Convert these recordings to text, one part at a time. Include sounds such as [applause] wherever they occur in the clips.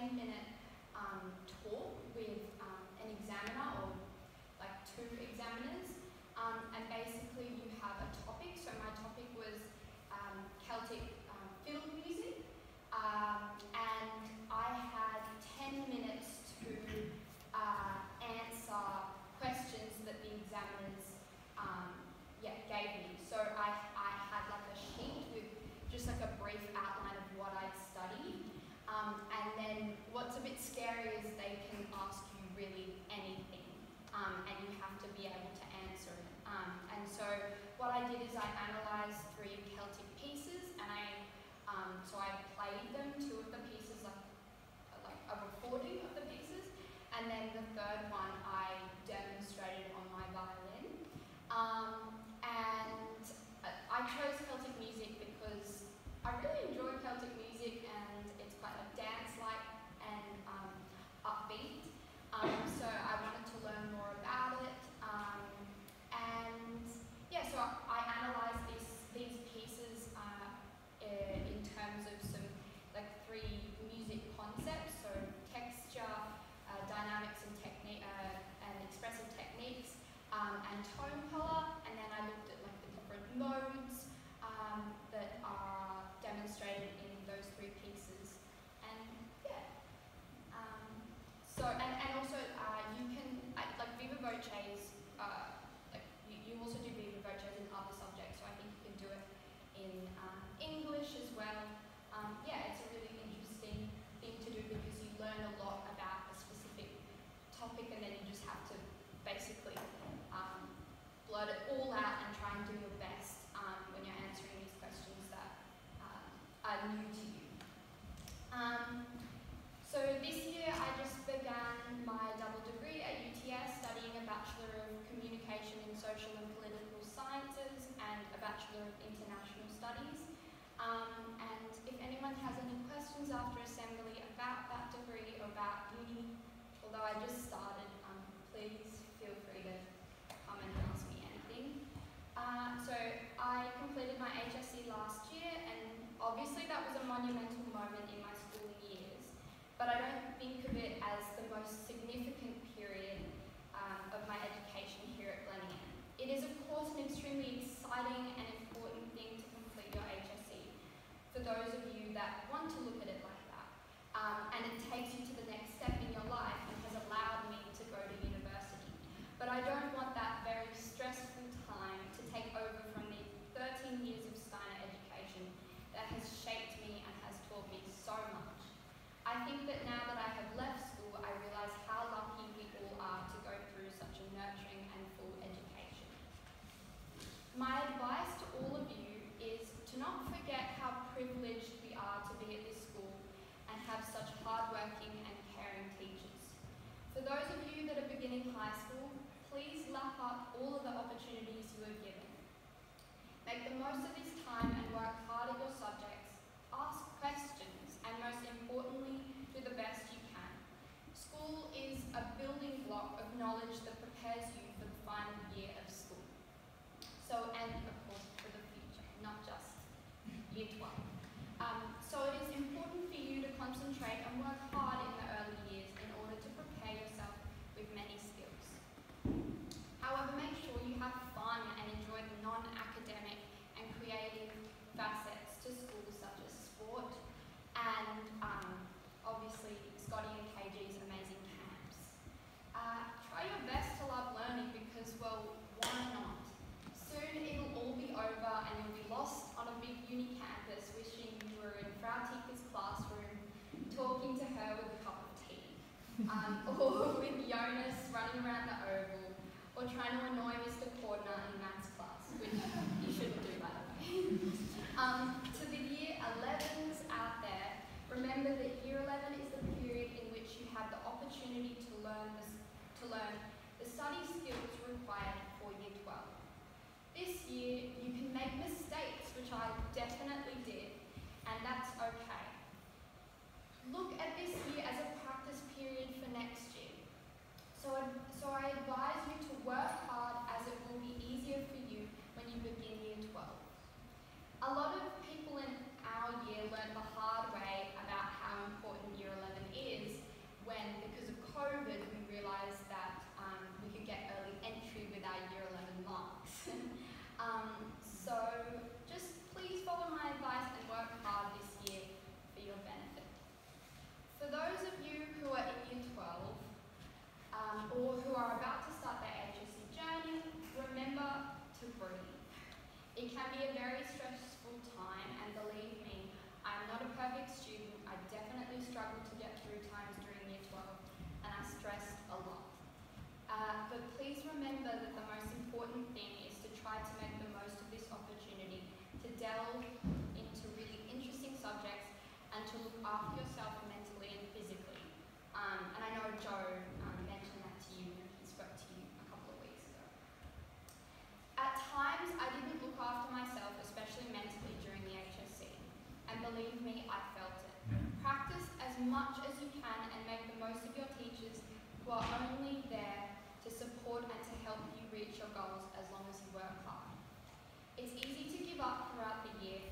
10 minutes. I analyzed three Celtic pieces, and I um, so I played them. Two of the pieces like, like a recording of the pieces, and then the third one I demonstrated on my violin. Um, in um, English as well. Um, yeah, it's a really interesting thing to do because you learn a lot I just started. Um, please feel free to come and ask me anything. Uh, so I completed my HSC last year, and obviously that was a monumental moment in my schooling years, but I don't think of it as the most significant period um, of my education here at Glenaeon. It is, of course, an extremely exciting and beginning high school, please lap up all of the opportunities you are given. Make the most of this time and work non-academic and creative facets to schools such as sport and um, obviously Scotty and KG's amazing camps. Uh, try your best to love learning because, well, why not? Soon it'll all be over and you'll be lost on a big uni campus wishing you were in Frau Tika's classroom talking to her with a cup of tea. Um, [laughs] or with Jonas running around the oval or trying to annoy Mr. Cordner and um, to the year 11s out there, remember that year 11 is the period in which you have the opportunity to learn the, to learn the study skills required for year 12. This year, It can be a very stressful time, and believe me, I'm not a perfect student. I definitely struggled to get through times during Year 12, and I stressed a lot. Uh, but please remember that the most important thing is to try to make the most of this opportunity to delve into really interesting subjects and to look after yourself mentally and physically. Um, and I know Joe um, mentioned that to you when he spoke to you a couple of weeks ago. At times, I didn't look after myself, especially mentally during the HSC. And believe me, I felt it. Mm. Practice as much as you can and make the most of your teachers who are only there to support and to help you reach your goals as long as you work hard. It's easy to give up throughout the year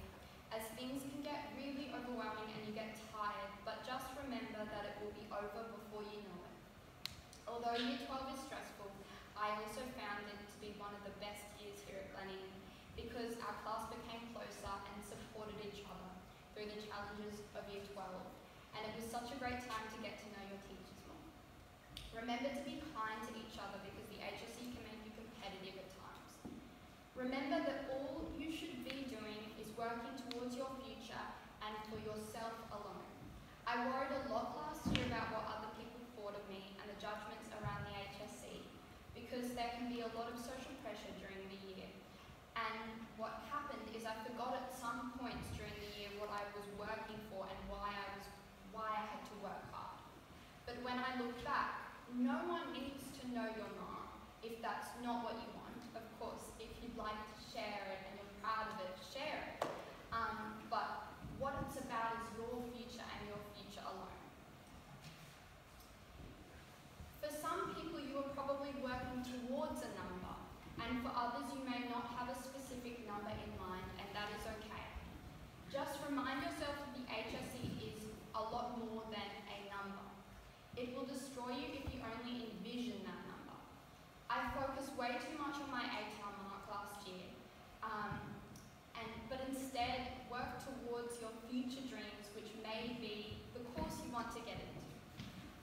as things can get really overwhelming and you get tired, but just remember that it will be over before you know it. Although Year 12 is stressful, I also found it to be one of the best years here at Glenaeon because our class became closer and supported each other the challenges of Year 12, and it was such a great time to get to know your teachers more. Remember to be kind to each other because the HSC can make you competitive at times. Remember that all you should be doing is working towards your future and for yourself alone. I worried a lot last year about what other people thought of me and the judgments around the HSC because there can be a lot of social pressure during the year. And what happened is I forgot at some points during the year what I was working for and why I was why I had to work hard. But when I look back, no one needs to know you're if that's not what you want. Of course, if you'd like to share it and you're proud of it, share it. Um, but what it's about is your future and your future alone. For some people, you are probably working towards a number, and for others, you may not have a specific number in mind, and that is okay. Just remind yourself that the HSC is a lot more than a number. It destroy you if you only envision that number. I focused way too much on my ATAR mark last year, um, and, but instead work towards your future dreams, which may be the course you want to get into.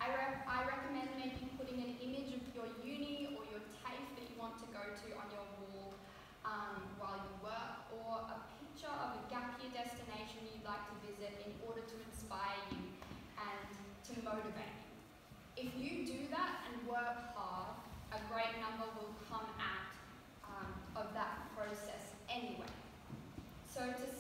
I, re- I recommend maybe putting an image of your uni or your TAFE that you want to go to on your wall um, while you work, or a picture of a gap year destination you'd like to visit in order to inspire you and to motivate. If you do that and work hard, a great number will come out um, of that process anyway. So to